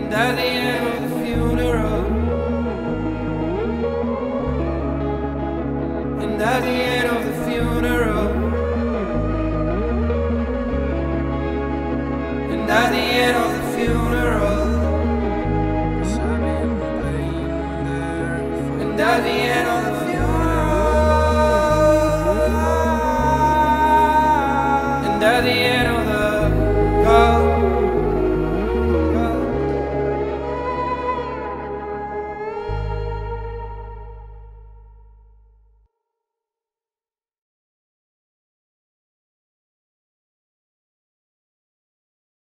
And at the end of the funeral, and at the end of the funeral, and at the end of the funeral, and at the end of the funeral, and at the end of the